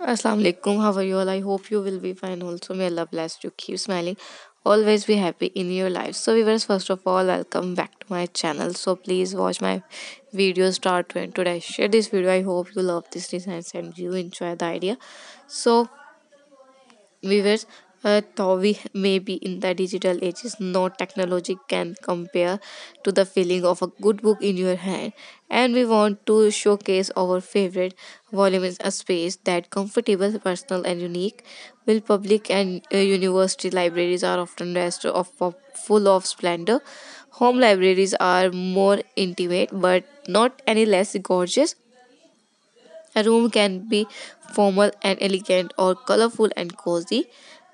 Assalamu alaikum. How are you all? I hope you will be fine also. May Allah bless you. Keep smiling. Always be happy in your life. So, viewers, first of all, welcome back to my channel. So, please watch my video start to end today. Share this video. I hope you love this design and you enjoy the idea. So, viewers uh, though we may be in the digital ages no technology can compare to the feeling of a good book in your hand. And we want to showcase our favorite volume in a space that comfortable personal and unique. While public and uh, university libraries are often rest of, of full of splendor. Home libraries are more intimate but not any less gorgeous. A room can be formal and elegant or colorful and cozy,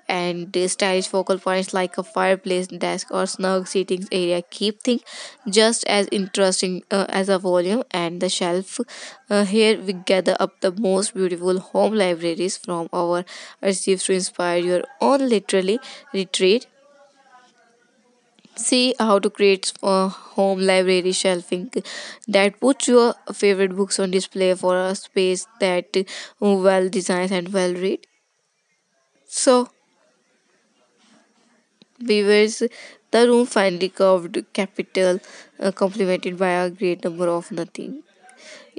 and stylish focal points like a fireplace, desk, or snug seating area keep things just as interesting uh, as a volume and the shelf. Uh, here we gather up the most beautiful home libraries from our archives to inspire your own literally retreat See how to create a home library shelving that puts your favorite books on display for a space that well designed and well read. So, viewers, the room finally curved capital, uh, complemented by a great number of nothing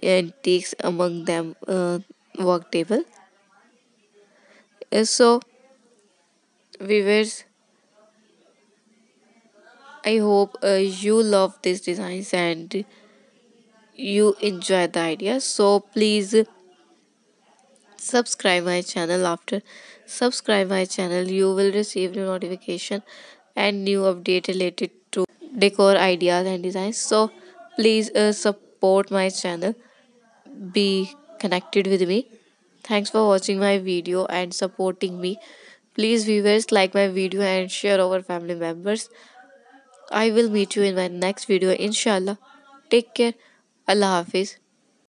antiques among them uh, work table. Uh, so, viewers, I hope uh, you love these designs and you enjoy the idea. So please subscribe my channel. After subscribe my channel you will receive new notification and new update related to decor ideas and designs. So please uh, support my channel. Be connected with me. Thanks for watching my video and supporting me. Please viewers like my video and share our family members. I will meet you in my next video inshallah. Take care. Allah hafiz